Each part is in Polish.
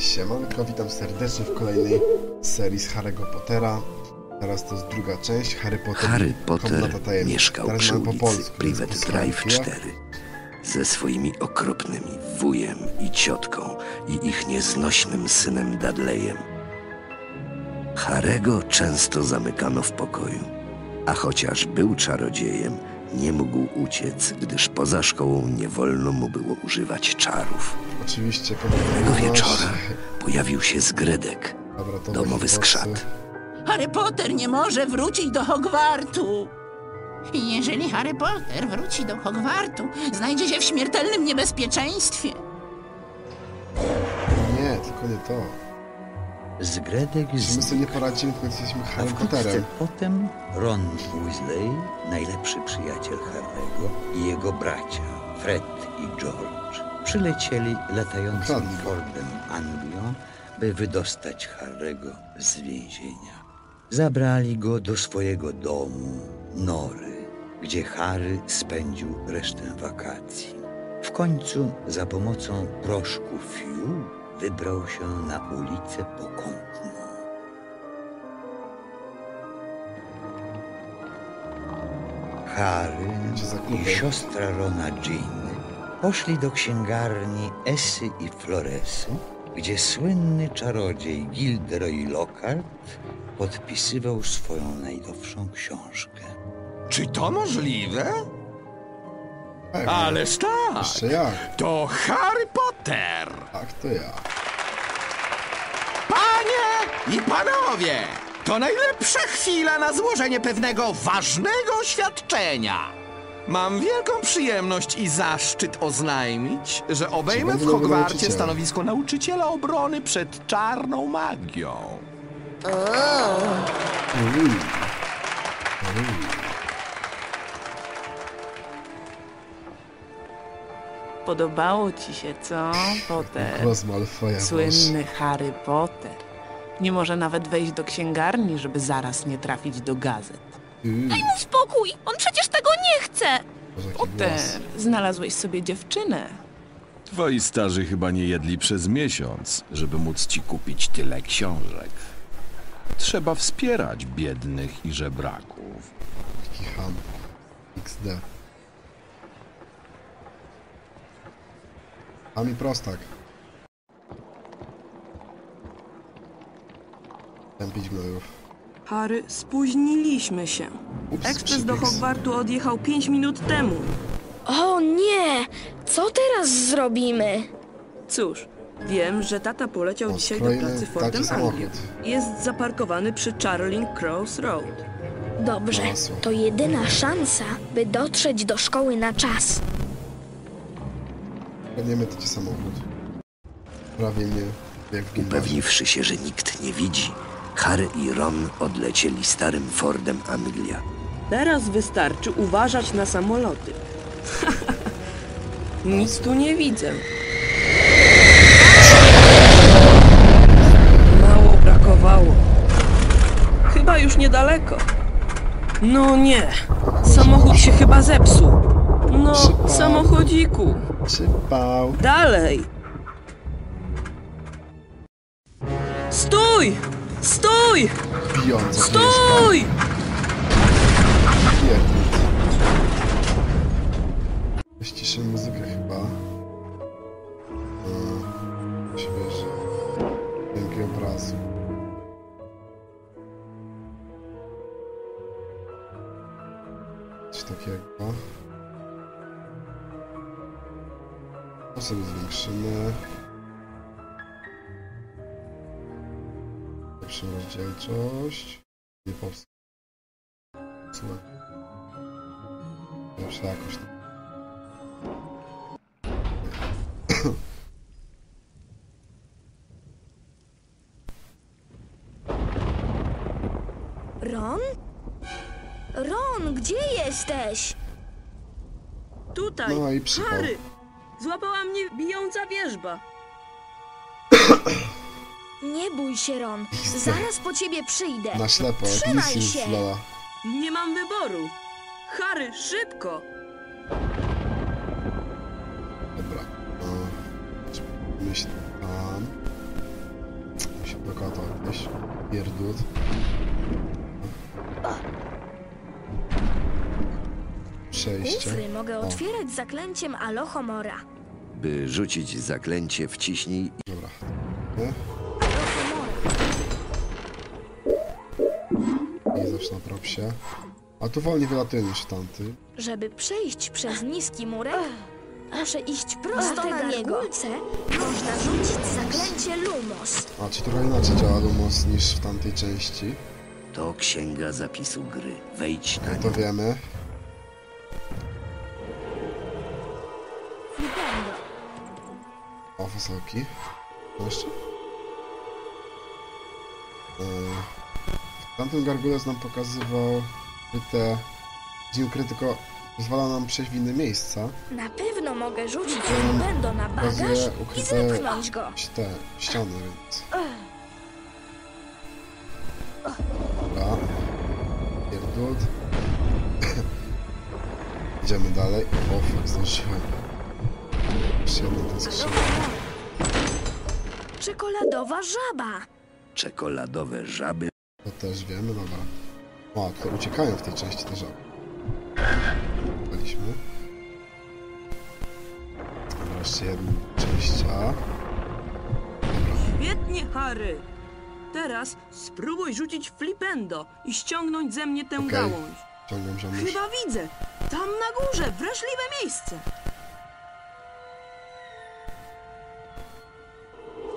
Siemanko, witam serdecznie w kolejnej serii z Harry'ego Pottera. Teraz to jest druga część, Harry Potter Harry Potter mieszkał Teraz przy po ulicy polsku, Private Drive posłucham. 4 ze swoimi okropnymi wujem i ciotką i ich nieznośnym synem Dudleyem. Harego często zamykano w pokoju, a chociaż był czarodziejem, nie mógł uciec, gdyż poza szkołą nie wolno mu było używać czarów. Oczywiście Pewnego komnata wieczora pojawił się zgredek, Dobra, to domowy skrzat. Harry Potter nie może wrócić do Hogwartu. I Jeżeli Harry Potter wróci do Hogwartu, znajdzie się w śmiertelnym niebezpieczeństwie. Nie, tylko nie to. Zgredek Czy my z sobie nie poradzimy, końcu jesteśmy Harry Potterem. potem Ron Weasley, najlepszy przyjaciel Harry'ego i jego bracia Fred i George przylecieli latającym. Fordem Anglią, by wydostać Harry'ego z więzienia. Zabrali go do swojego domu, Nory, gdzie Harry spędził resztę wakacji. W końcu za pomocą proszku Fiu wybrał się na ulicę Pokątną. Harry i siostra Rona Jean poszli do księgarni Esy i Floresy, gdzie słynny czarodziej Gilderoy Lockhart podpisywał swoją najnowszą książkę. Czy to możliwe? Pewnie. Ależ tak! Jeszcze jak? To Harry Potter! Tak, to ja. Panie i panowie! To najlepsza chwila na złożenie pewnego ważnego oświadczenia. Mam wielką przyjemność i zaszczyt oznajmić, że obejmę w Hogwarcie stanowisko nauczyciela obrony przed czarną magią. Podobało ci się, co, Potter? Głos. Słynny Harry Potter. Nie może nawet wejść do księgarni, żeby zaraz nie trafić do gazet. Uuu, Spokój, on przecież tego nie chce. Potter, znalazłeś sobie dziewczynę. Twoi starzy chyba nie jedli przez miesiąc, żeby móc ci kupić tyle książek. Trzeba wspierać biednych i żebraków. Jaki ham. XD. A mi prostak. Tępić gnojów. Harry, spóźniliśmy się. Ups, Ekspres do. Hogwartu odjechał 5 minut temu. O nie! Co teraz zrobimy? Cóż, wiem, że tata poleciał O, dzisiaj do pracy Fordem samochód. Anglią. Jest zaparkowany przy Charling Cross Road. Dobrze, Masło. to jedyna szansa, by dotrzeć do szkoły na czas. Kradniemy taki samochód. Prawie nie jak w gimnazjum. Upewniwszy się, że nikt nie widzi, Harry i Ron odlecieli starym Fordem Anglia. Teraz wystarczy uważać na samoloty. Nic tu nie widzę. Mało brakowało. Chyba już niedaleko. No nie, samochód się chyba zepsuł. No, Przypadek. samochodziku, Przypał. dalej. Stój! Stój! Bijąca Stój! Ściszę muzykę chyba. Się bierze. Dźwięki obrazu. Coś takiego. To sobie zwiększymy. Lepszą rozdzielczość. Nie powstał. Słuchaj. Lepsza jakość. Ron? Ron, gdzie jesteś? Tutaj! No i. Harry! Złapała mnie bijąca wierzba. Nie bój się, Ron. Zaraz po ciebie przyjdę. Na ślepo, jak Trzymaj nic się. nie Lola. Nie mam wyboru. Harry, szybko! Dobra. O, myślę tam. Do kota jakieś. Pierdut. Przejście. Kufry mogę O. otwierać zaklęciem Alohomora. By rzucić zaklęcie, wciśnij Dobra. Nie? Na propsie. A tu wolniej wylatuje niż tamty. Żeby przejść przez niski murek, muszę iść prosto na niego. Można rzucić zaklęcie Lumos. A, czy trochę inaczej działa Lumos niż w tamtej części. to księga zapisu gry. Wejdź na No to wiemy. O. Co jeszcze? Eee, W tamtym Gargules nam pokazywał ukryte... Nie ukryte, tylko pozwala nam przejść w inne miejsca. Na pewno mogę rzucić Flipendo na bagaż i zepchnąć go. Te ściany, więc... Dobra. Pierdut. Idziemy dalej. O, fuck, zdążyłem. Jeszcze jeden ten skrzynek. Czekoladowa żaba. Czekoladowe żaby To też wiemy, dobra. O, to uciekają w tej części te żaby. Daliśmy. Dobra, jeszcze jedna część A. Świetnie, Harry. Teraz spróbuj rzucić flipendo i ściągnąć ze mnie tę Okej. gałąź. Ciągam. Chyba widzę. Tam na górze, wrażliwe miejsce.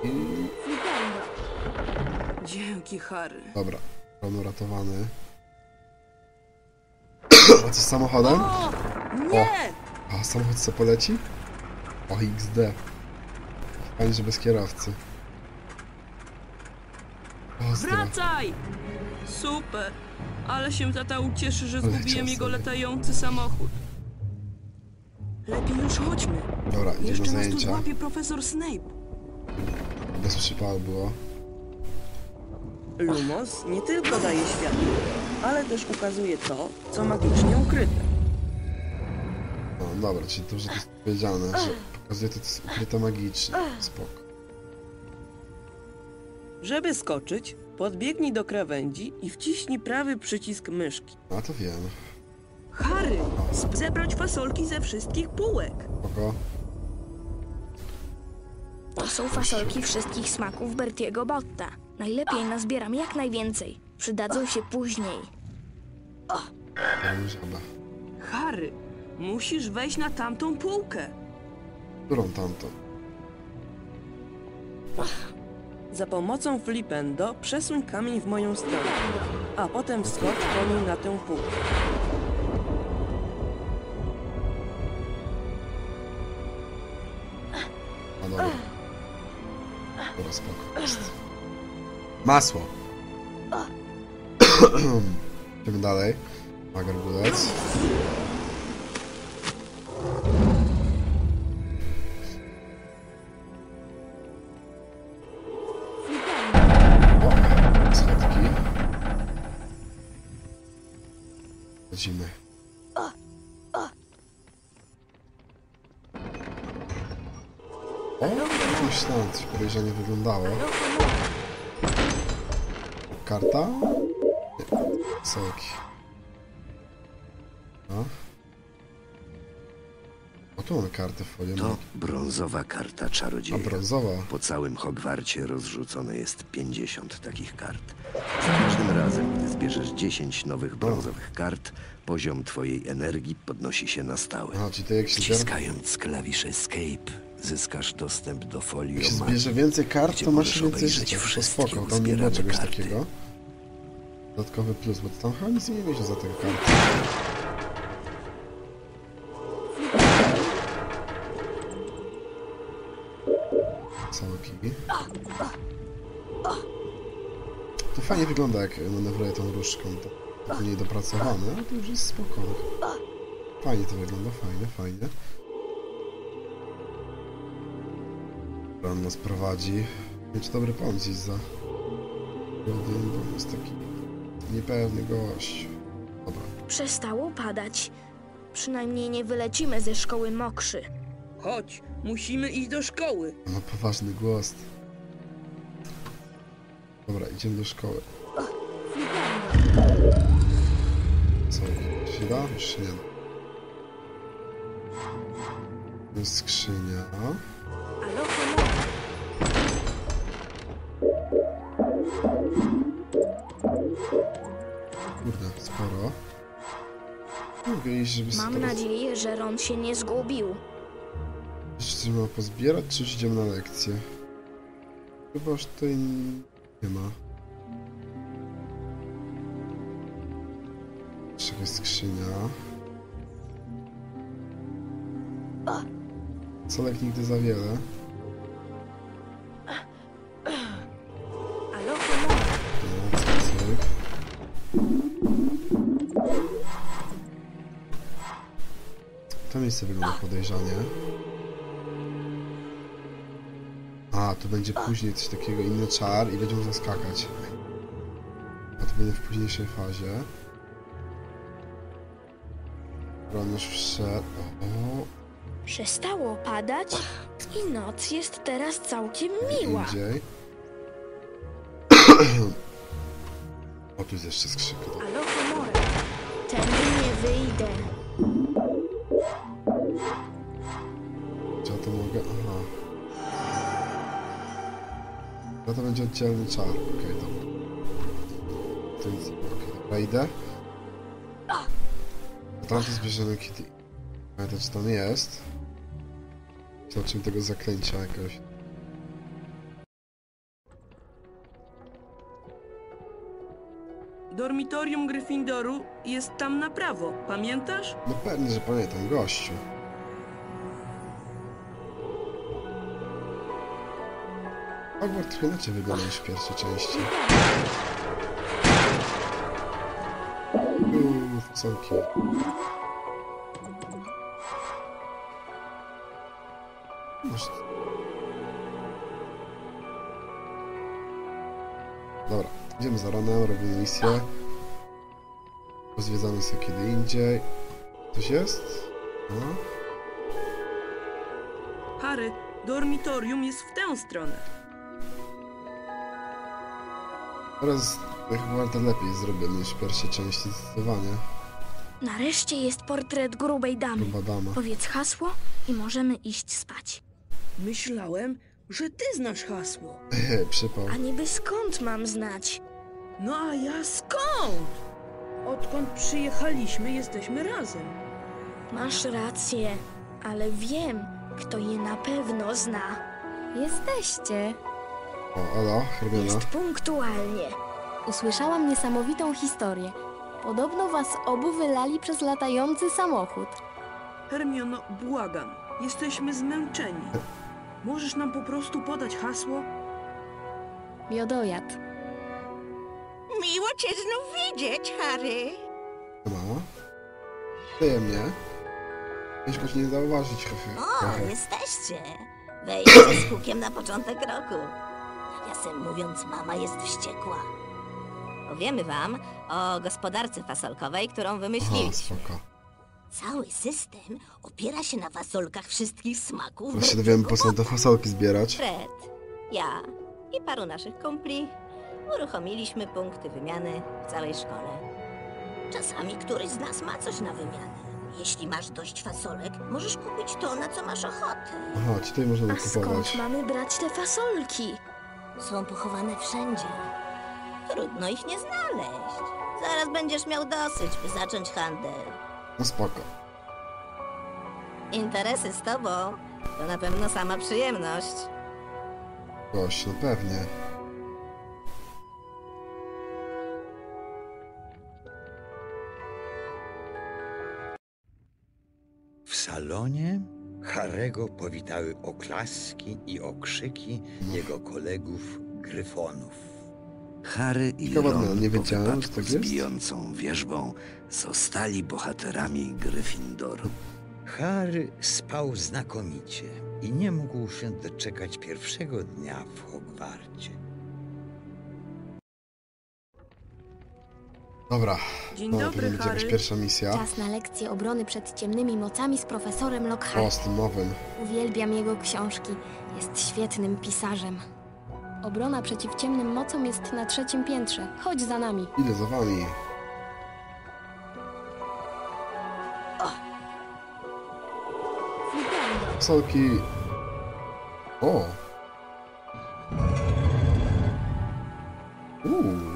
I... Dzięki, Harry. Dobra, on uratowany. A co z samochodem? O! Nie! A samochód co poleci? O, XD. Fajnie, że bez kierowcy. Ostro. Wracaj! Super. Ale się tata ucieszy, że Ale zgubiłem chciał jego sobie. latający samochód. Lepiej już chodźmy. Dobra, idziemy Jeszcze nas tu zajęcia. złapie profesor Snape. Bez przypału było. Lumos nie tylko daje światło, ale też ukazuje to, co magicznie ukryte. No dobra, czyli to, że to jest powiedziane, że pokazuje to, co jest ukryte magicznie. Spoko. Żeby skoczyć, podbiegnij do krawędzi i wciśnij prawy przycisk myszki. A to wiem. Harry, zebrać fasolki ze wszystkich półek. Spoko. To są fasolki wszystkich smaków Bertiego Botta. Najlepiej nazbieram jak najwięcej. Przydadzą się później. Harry, musisz wejść na tamtą półkę. Którą tamtą? Za pomocą flipendo przesuń kamień w moją stronę, a potem wskocz po nim na tę półkę. A dobra. Dobra, spoko. Jest. Masło. Idziemy dalej. Magarbulec. Karta? Soki. No. O, tu mamy kartę w folii. to brązowa karta A czarodzieja. brązowa. Po całym Hogwarcie rozrzucone jest 50 takich kart. Za każdym razem, gdy zbierzesz 10 nowych brązowych kart, poziom twojej energii podnosi się na stałe. A, czyli to jak się. Wciskając klawisz Escape, zyskasz dostęp do folii Jak się zbierze więcej kart, to masz więcej życia. To wszystkie spoko, tam nie uzbierane czegoś karty. takiego. Dodatkowy plus, bo tam chyba nic nie mieliśmy za tego karty. Soki. To fajnie wygląda, jak manewruje tą różdżką. To tak mniej dopracowane, ale to już jest spoko. Fajnie to wygląda, fajnie, fajnie. On nas prowadzi. Czy dobry pomysł za... Bo jest taki niepewny gość. Dobra. Przestało padać. Przynajmniej nie wylecimy ze szkoły mokrzy. Chodź, musimy iść do szkoły. Ma poważny głos. Dobra, idziemy do szkoły. Co? Się da? Już się nie da. To jest skrzynia. Iść, żeby Mam teraz... nadzieję, że Ron się nie zgubił. Jeszcze ma pozbierać, czy już idziemy na lekcję? Chyba już tutaj nie ma. Jakaś skrzynia. Solek nigdy za wiele. To miejsce wygląda podejrzanie. A, to będzie później coś takiego, inny czar i będzie można skakać. A to będzie w późniejszej fazie. Ron już wszedł. O, Przestało padać i noc jest teraz całkiem miła. indziej. o, tu jest jeszcze more. Tędy nie wyjdę. To będzie oddzielny czar. Okej, dobra. To ma. Okej, dobra, idę. Tam to zbierzemy kiedy... Pamiętam, czy tam jest. Zobaczymy tego zaklęcia jakoś. Dormitorium Gryffindoru jest tam na prawo, pamiętasz? No pewnie, że pamiętam, gościu. Hogwart trochę inaczej wygląda niż w pierwszej części. Uuu. Masz... Dobra, idziemy za Ronem, robimy misję. Pozwiedzamy sobie kiedy indziej. Coś jest? No. Harry, dormitorium jest w tę stronę. Teraz Hogwart lepiej zrobiony niż w pierwszej części, zdecydowanie. Nareszcie jest portret grubej damy. Gruba dama. Powiedz hasło i możemy iść spać. Myślałem, że ty znasz hasło. Przypał. A niby skąd mam znać? No a ja skąd? Odkąd przyjechaliśmy, jesteśmy razem. Masz rację, ale wiem, kto je na pewno zna. Jesteście. O, Ela, Hermiona. Jest punktualnie. Usłyszałam niesamowitą historię. Podobno was obu wylali przez latający samochód. Hermiono, błagam, jesteśmy zmęczeni. Możesz nam po prostu podać hasło? Miodojad. Miło cię znów widzieć, Harry. Mała. Przyjemnie. Ciężko ci nie zauważyć, hehe. O, jesteście. Wejdźcie z hukiem na początek roku. Mówiąc, mama jest wściekła. Powiemy wam o gospodarce fasolkowej, którą Aha, wymyśliliśmy. spoko. Cały system opiera się na fasolkach wszystkich smaków. Właśnie dowiemy po co te fasolki zbierać. Fred, ja i paru naszych kumpli uruchomiliśmy punkty wymiany w całej szkole. Czasami któryś z nas ma coś na wymianę. Jeśli masz dość fasolek, możesz kupić to, na co masz ochotę. Aha, ci tutaj można A skąd kupować. mamy brać te fasolki? Są pochowane wszędzie. Trudno ich nie znaleźć. Zaraz będziesz miał dosyć, by zacząć handel. No spoko. Interesy z tobą to na pewno sama przyjemność. Gość, no pewnie. W salonie Harego powitały oklaski i okrzyki jego kolegów gryfonów. Harry i Ciekawe, Ron nie po wiedziałem, wypadku tak z jest. bijącą wierzbą zostali bohaterami Gryffindoru. Harry spał znakomicie i nie mógł się doczekać pierwszego dnia w Hogwarcie. Dobra. Dzień No, dobry, być jakaś Harry. pierwsza misja. Czas na lekcję obrony przed ciemnymi mocami z profesorem Lockhart. O, z tym nowym. Uwielbiam jego książki. Jest świetnym pisarzem. Obrona przeciw ciemnym mocom jest na trzecim piętrze. Chodź za nami. Idę za wami. Solki. O! Uuu,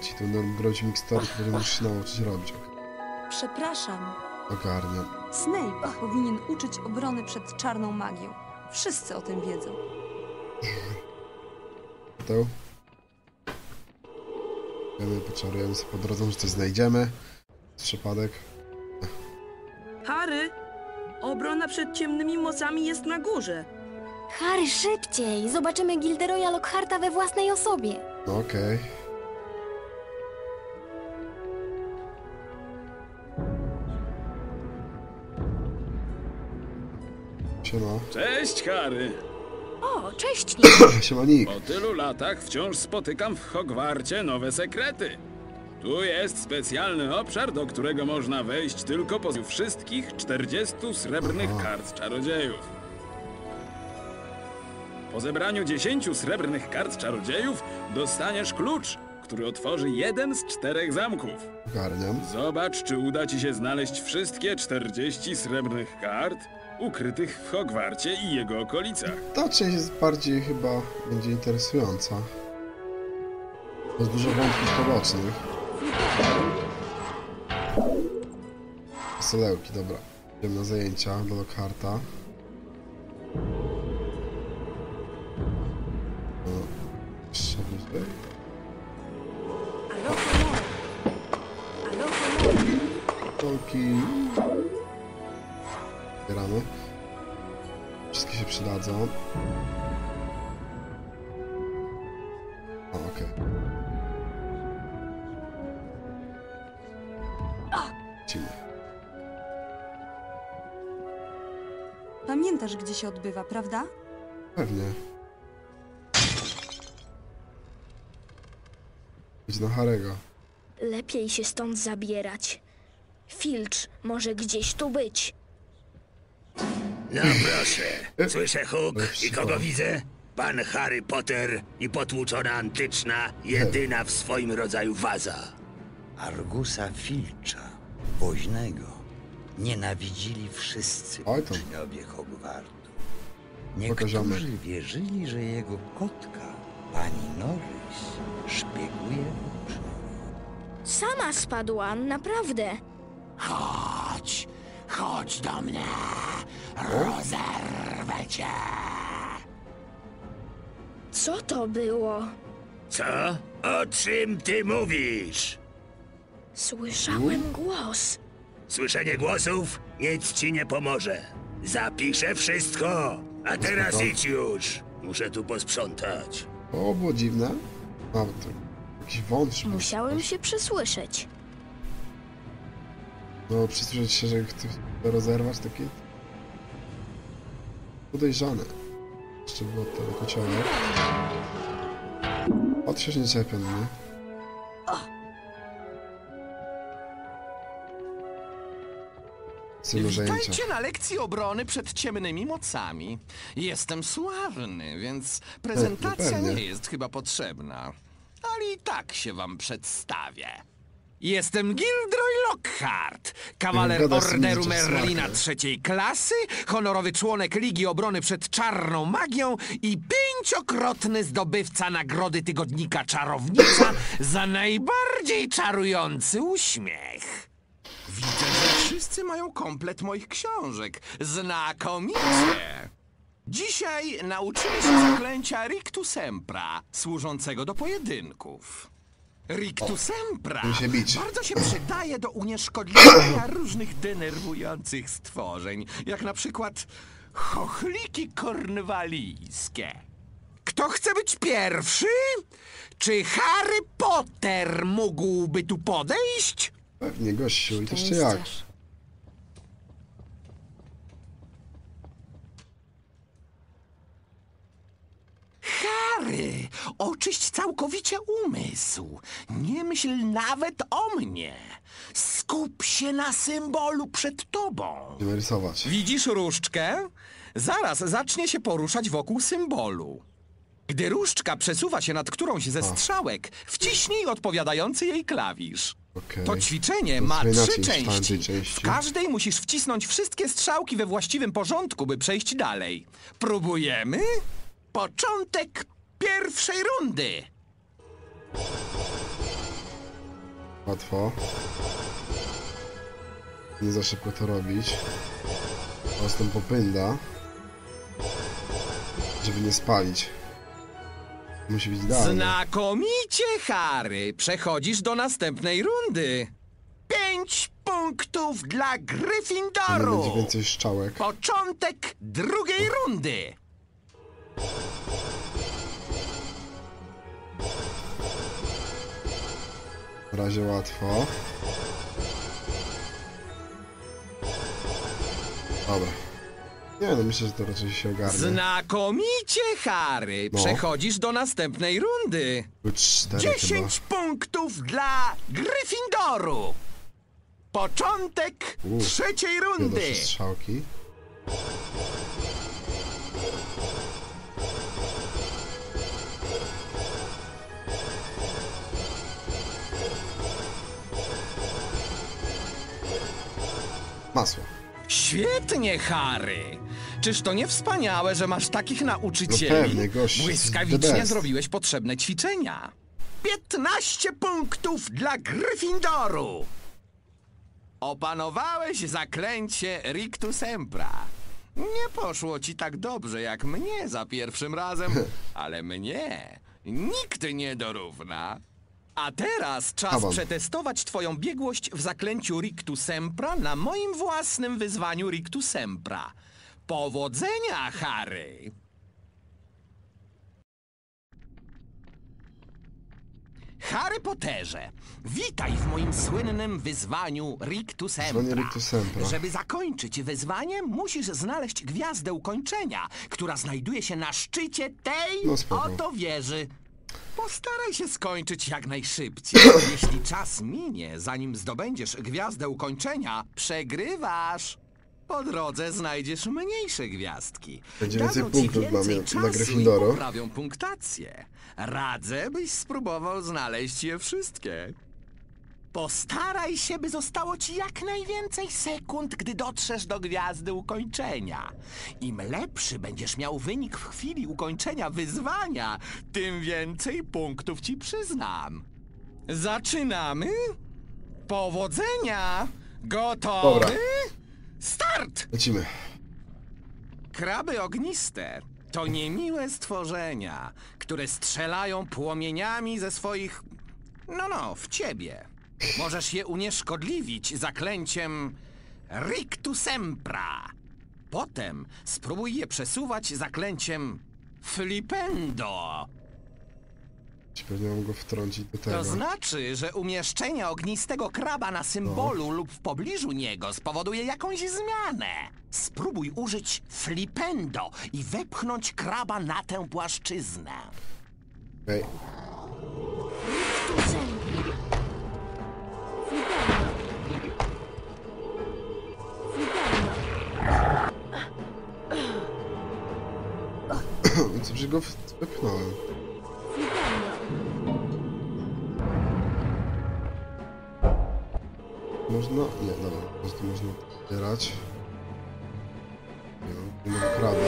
Ci to będą grozi mikstory, które musisz się nauczyć robić. Przepraszam. Ogarniam. Snape powinien uczyć obrony przed czarną magią. Wszyscy o tym wiedzą. To. Wiemy, poczarujemy sobie po drodze, że coś znajdziemy. Przypadek. Harry! Obrona przed ciemnymi mocami jest na górze. Harry, szybciej! Zobaczymy Gilderoya Lockharta we własnej osobie. No okej. Siema. Cześć, Harry. O, cześć, Siema Nick. Po tylu latach wciąż spotykam w Hogwarcie nowe sekrety. Tu jest specjalny obszar, do którego można wejść tylko po wszystkich 40 srebrnych kart czarodziejów. Po zebraniu 10 srebrnych kart czarodziejów dostaniesz klucz, który otworzy jeden z czterech zamków. Ogarniam. Zobacz, czy uda ci się znaleźć wszystkie 40 srebrnych kart ukrytych w Hogwarcie i jego okolicach. Ta część jest bardziej chyba będzie interesująca. Jest dużo wątków pobocznych. Solełki, dobra. Idziemy na zajęcia do Lockharta. Gdzie się odbywa, prawda? Pewnie. Idź na Harego. Lepiej się stąd zabierać. Filcz może gdzieś tu być. No proszę, słyszę huk i kogo widzę? Pan Harry Potter i potłuczona antyczna, jedyna w swoim rodzaju waza. Argusa Filcza, woźnego, nienawidzili wszyscy uczniowie Hogwartu. Niektórzy wierzyli, że jego kotka, pani Norris, szpieguje uczniów. Sama spadłam, naprawdę. Chodź, chodź do mnie, rozerwę cię. Co to było? Co? O czym ty mówisz? Słyszałem głos. Słyszenie głosów nic ci nie pomoże. Zapiszę wszystko. A teraz Spoko. idź już. Muszę tu posprzątać. O, było dziwne. A, to jakiś wąż. Musiałem się przysłyszeć. No, przysłyszeć się, że chce rozerwać takie... Podejrzane. Jeszcze było ten kociołek. Od się zajęcia. Witajcie na lekcji obrony przed ciemnymi mocami. Jestem sławny, więc prezentacja pewnie. nie jest chyba potrzebna. Ale i tak się wam przedstawię. Jestem Gilderoy Lockhart, kawaler Gada Orderu Merlina trzeciej klasy, honorowy członek Ligi Obrony przed Czarną Magią i pięciokrotny zdobywca nagrody tygodnika Czarownica za najbardziej czarujący uśmiech. Widzę, wszyscy mają komplet moich książek. Znakomicie! Dzisiaj nauczymy się zaklęcia Rictu Sempra, służącego do pojedynków. Rictu Sempra się bić. bardzo się przydaje do unieszkodliwienia różnych denerwujących stworzeń, jak na przykład chochliki kornwalijskie. Kto chce być pierwszy? Czy Harry Potter mógłby tu podejść? Pewnie, gościu. I to jeszcze jak? Harry! Oczyść całkowicie umysł. Nie myśl nawet o mnie. Skup się na symbolu przed tobą. Rysować. Widzisz różdżkę? Zaraz zacznie się poruszać wokół symbolu. Gdy różdżka przesuwa się nad którąś ze strzałek, wciśnij odpowiadający jej klawisz. Okej. To ćwiczenie To ma trzy części. części. W każdej musisz wcisnąć wszystkie strzałki we właściwym porządku, by przejść dalej. Próbujemy? Początek pierwszej rundy. Łatwo. Nie za szybko to robić. Postęp popęda. Żeby nie spalić. Musi być idealny. Znakomicie, Harry. Przechodzisz do następnej rundy. Pięć punktów dla Gryffindoru. będzie więcej szczałek. Początek drugiej rundy. Na razie łatwo. Dobra. Nie no, myślę, że to raczej się ogarnie. Znakomicie, Harry. No. Przechodzisz do następnej rundy. Tu cztery chyba. 10 punktów dla Gryffindoru. Początek U, trzeciej rundy. strzałki. Masło. Świetnie, Harry. Czyż to nie wspaniałe, że masz takich nauczycieli? No pewnie, gość, Błyskawicznie zrobiłeś potrzebne ćwiczenia. 15 punktów dla Gryffindoru. Opanowałeś zaklęcie Rictu Sempra. Nie poszło ci tak dobrze jak mnie za pierwszym razem, ale mnie nikt nie dorówna. A teraz czas przetestować twoją biegłość w zaklęciu Rictu Sempra na moim własnym wyzwaniu Rictu Sempra. Powodzenia, Harry! Harry Potterze, witaj w moim słynnym wyzwaniu Rictu Sempra. Rictu Sempra. Żeby zakończyć wyzwanie, musisz znaleźć gwiazdę ukończenia, która znajduje się na szczycie tej No oto wieży. Postaraj się skończyć jak najszybciej. Jeśli czas minie, zanim zdobędziesz gwiazdę ukończenia, przegrywasz. Po drodze znajdziesz mniejsze gwiazdki. Będzie więcej Dadzą ci punktów dla więcej mnie- dla czasu poprawią punktację. Radzę, byś spróbował znaleźć je wszystkie. Postaraj się, by zostało ci jak najwięcej sekund, gdy dotrzesz do gwiazdy ukończenia. Im lepszy będziesz miał wynik w chwili ukończenia wyzwania, tym więcej punktów ci przyznam. Zaczynamy? Powodzenia! Gotowy? Dobra. Start! Lecimy. Kraby ogniste to niemiłe stworzenia, które strzelają płomieniami ze swoich. No, no, w ciebie. Możesz je unieszkodliwić zaklęciem Rictu Sempra. Potem spróbuj je przesuwać zaklęciem Flipendo. Pewnie mam go wtrącić do tego. To znaczy, że umieszczenie ognistego kraba na symbolu lub w pobliżu niego spowoduje jakąś zmianę. Spróbuj użyć flipendo i wepchnąć kraba na tę płaszczyznę. Okej. Co że go wepchnąłem? Można? Nie, dobra. Po prostu można otwierać. Nie mam kraba.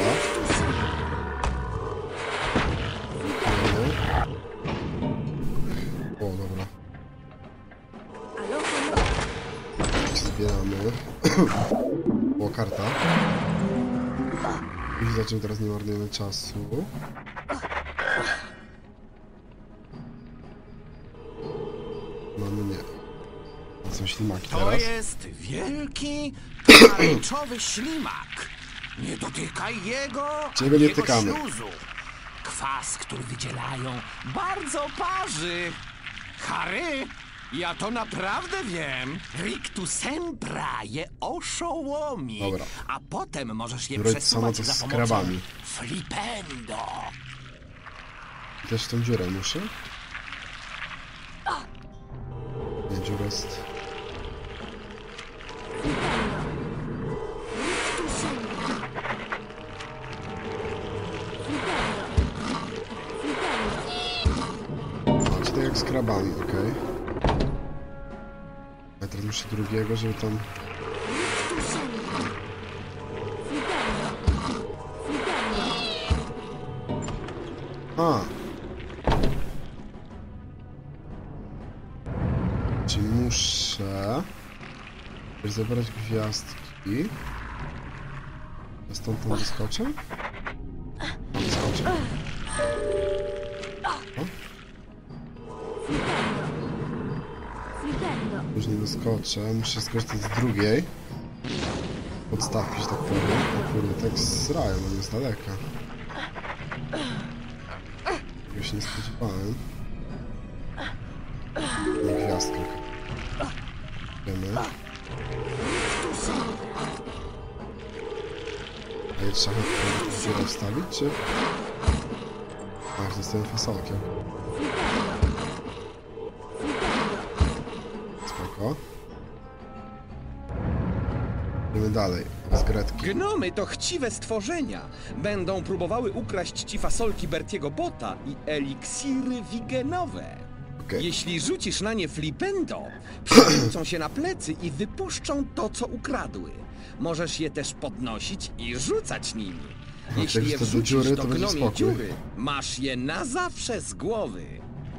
Zaczął teraz nie marnujemy czasu. Mamy nie. To są ślimaki To teraz. jest wielki, pomarańczowy ślimak. Nie dotykaj jego, Czego nie jego tykamy? śluzu. Kwas, który wydzielają, bardzo parzy. Harry, ja to naprawdę wiem. Rictu Sempra je oszołomi. Dobra. A potem możesz je Robić samo przesuwać za pomocą krabami. flipendo. Też w tą dziurę muszę? Nie, dziura jest... Znaczy tak jak z krabami, okej. Muszę drugiego, żeby tam... A! Czy muszę... zabrać gwiazdki? A stąd tam wyskoczę? Doskoczę, muszę skorzystać z drugiej. Podstawki, że tak powiem. O kurde, tak srają, on jest daleka. Tego się nie spodziewałem. Na gwiazdkach. Wiemy. A je trzeba chyba wstawić, czy? Ach, zostałem fasolkiem. Idziemy dalej. Z gretki. Gnomy to chciwe stworzenia. Będą próbowały ukraść ci fasolki Bertiego Bota i eliksiry wigenowe. Jeśli rzucisz na nie flipendo, przewrócą się na plecy i wypuszczą to, co ukradły. Możesz je też podnosić i rzucać nimi. No, Jeśli je to do wrzucisz dziury, do spokój. dziury, masz je na zawsze z głowy.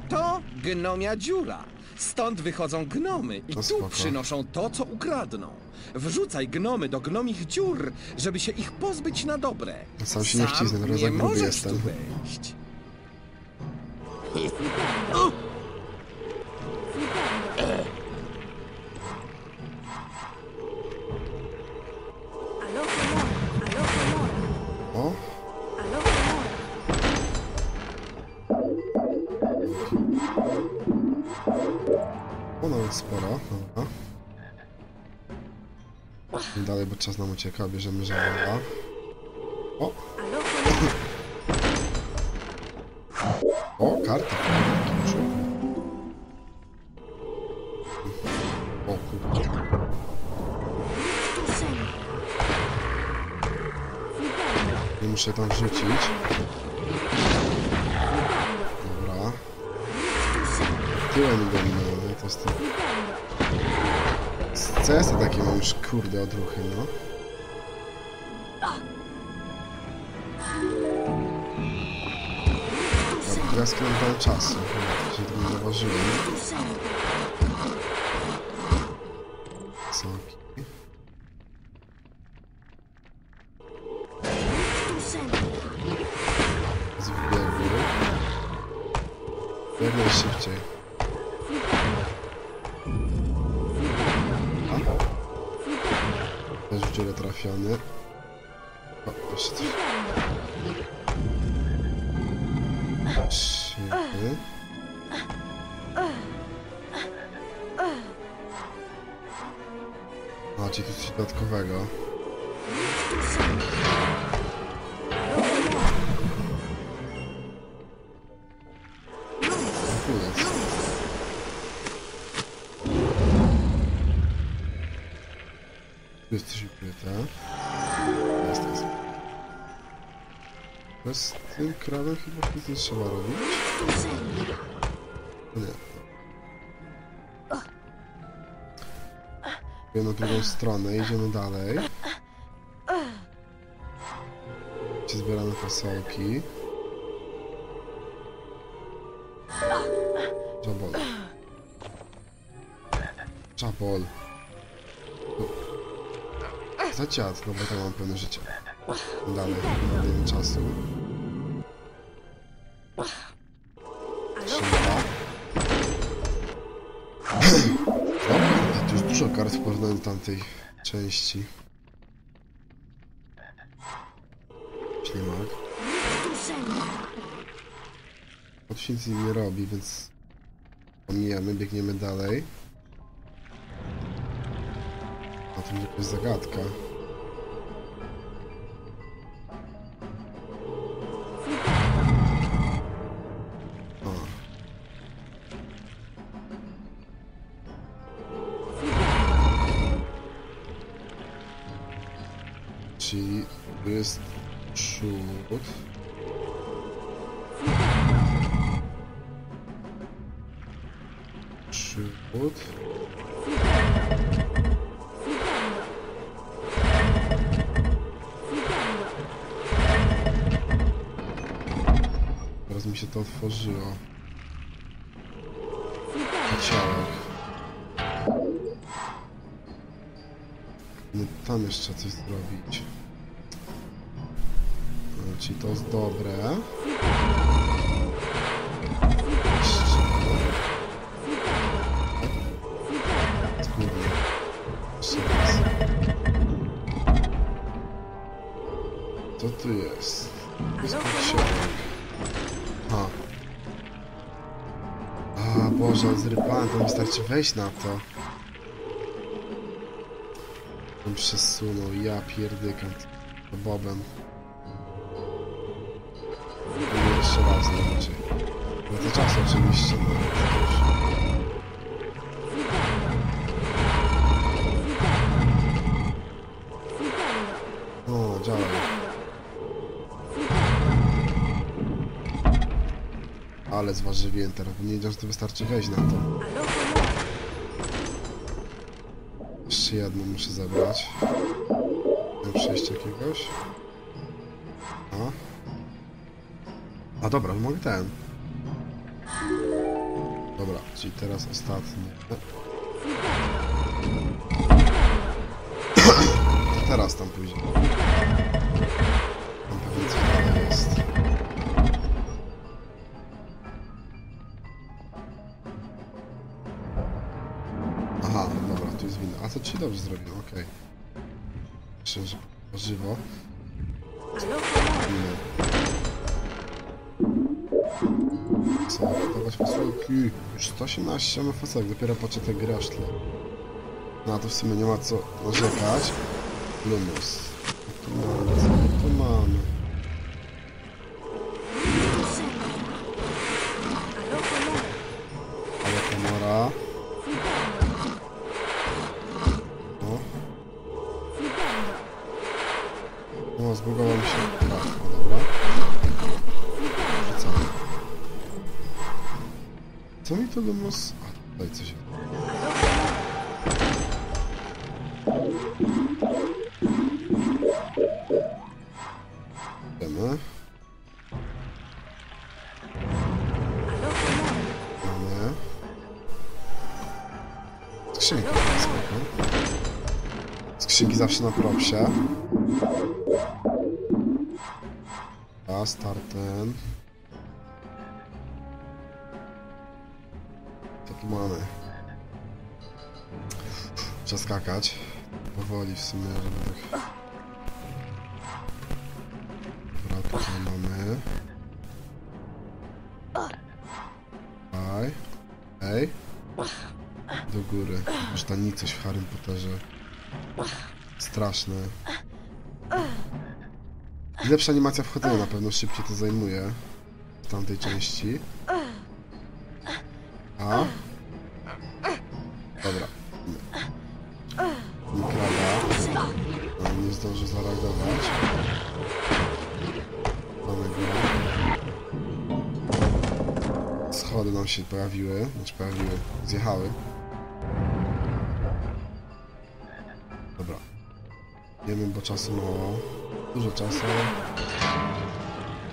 To gnomia dziura. Stąd wychodzą gnomy i To tu spoko. przynoszą to, co ukradną. Wrzucaj gnomy do gnomich dziur, żeby się ich pozbyć na dobre. Sam się nie wcisnę, teraz nie za gruby możesz jestem. tu wejść. Sporo. Dobra. Dalej, bo czas nam ucieka. Bierzemy żabola. O! O, karta. O kurde. Nie muszę tam wrzucić. Dobra. Tyłem go minąłem, to jest to. CS takie mam już kurde odruchy, no. Dobra, nam dają czasu, chyba, się tego nie zauważyłem. To z tym krabem chyba nic nie trzeba robić. Nie. Idziemy na drugą stronę, idziemy dalej. Gdzie zbieramy fasolki. Jabol. Jabol. Za dziad, no bo tam mam pełne życie. Dalej, nie mam czasu. Trzyma. O, tu już dużo kart w porównaniu do tamtej części. Ślimak. On nic nie robi, więc pomijamy, biegniemy dalej. A tu jakaś zagadka. To otworzyło. Ciałek. No tam jeszcze coś zrobić. No, to jest dobre. Zrypałem, to wystarczy wejść na to. On przesunął, ja pierdykam. Bobem. Jeszcze raz, raczej. No to czas oczywiście, no. Ale zważywiłem teraz, bo nie wiedziałem, że to wystarczy wejść na to. Jeszcze jedno muszę zebrać. Mam przejść jakiegoś. A. A dobra, mogę ten. Dobra, czyli teraz ostatni. Teraz tam pójdzie. Tam pewnie dalej jest. Dobrze zrobiłem, okej. Myślę, że żywo. Nie. Co? Dawać fasolki. Już 118 mamy fasolek, dopiero te gry aż tyle. No a to w sumie nie ma co narzekać. Lumus. Co tu mamy? Co tu mamy? Zawsze na propsie. A, start ten. Tu mamy? Trzeba skakać. Powoli w sumie, żeby tak... Dobra, tutaj mamy. Aj. Ej. Do góry. Już tam nic coś w Harrym Potterze. Straszne. Lepsza animacja wchodzenia na pewno szybciej to zajmuje. W tamtej części. A. Dobra. Nie krada. On nie zdąży zareagować. Schody nam się pojawiły. Znaczy pojawiły. Zjechały. Czasu mało. Dużo czasu.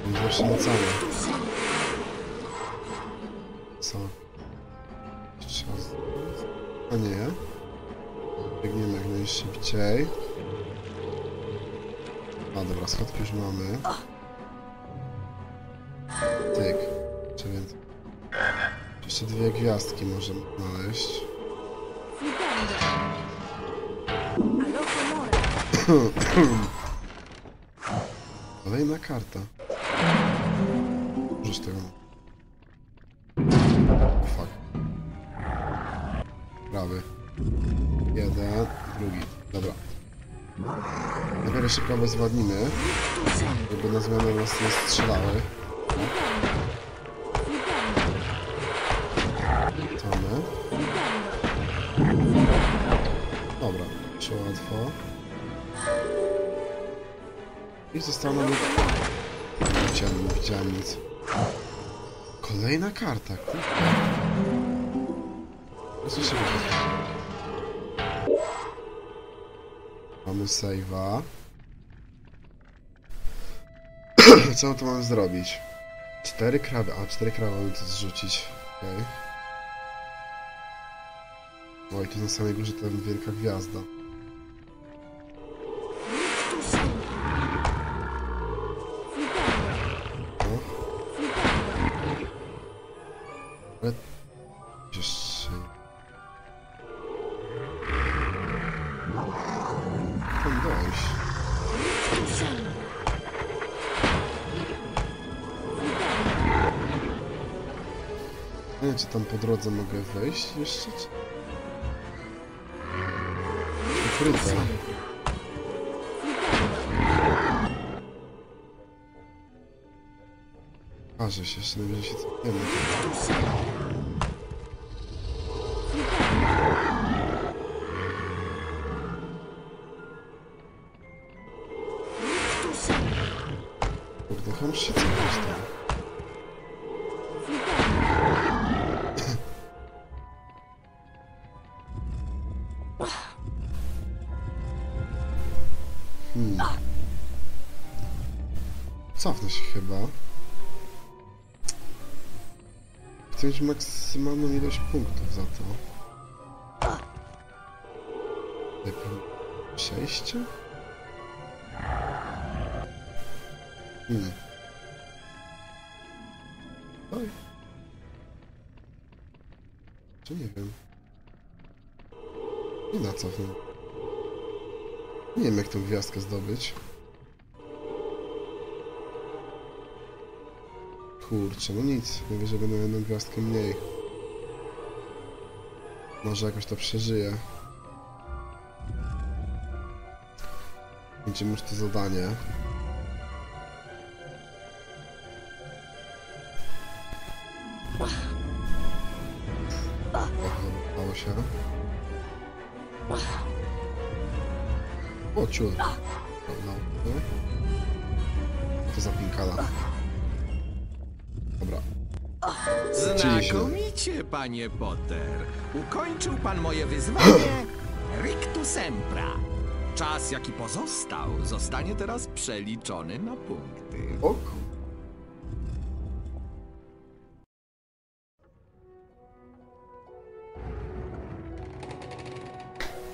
Jest zawsze niecałe. Co? Trzeba... z- A nie. Biegniemy jak najszybciej. A dobra, schodki już mamy. Tyk. Jeszcze więcej. Jeszcze dwie gwiazdki możemy znaleźć. Kolejna karta. Użyć tego. O fuck. Prawy. Jeden, drugi. Dobra. Najpierw szybko bezwładnimy, żeby na zmianę nas nie strzelały. Co my? Dobra, szło łatwo. I zostało nam... Widziałem, nie widziałem nic. Kolejna karta, się wydarzy? Mamy save'a. Co tu mamy zrobić? Cztery krawy, a cztery krawy mamy tu zrzucić. Okej. Oj, tu na samej górze ta wielka gwiazda. Nie wiem, czy tam po drodze mogę wejść jeszcze. Ukryte. A, że się jeszcze najwyżej się cofniemy. Kurde, Chyba. Chcę mieć maksymalną ilość punktów za to. Lepiej przejście? Hmm. Oj. Czy nie wiem. Nie na cofnę. Nie wiem jak tą gwiazdkę zdobyć. Kurczę, no nic. Najwyżej będę miał jedną gwiazdkę mniej. Może jakoś to przeżyję. Będziemy już to zadanie. Udało się. O, ciur. No, no. To za Znakomicie, panie Potter. Ukończył pan moje wyzwanie Rictu Sempra. Czas, jaki pozostał, zostanie teraz przeliczony na punkty. O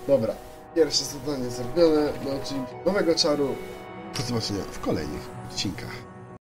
Dobra. Pierwsze zadanie zrobione, no czyli nowego czaru. Do zobaczenia w kolejnych odcinkach.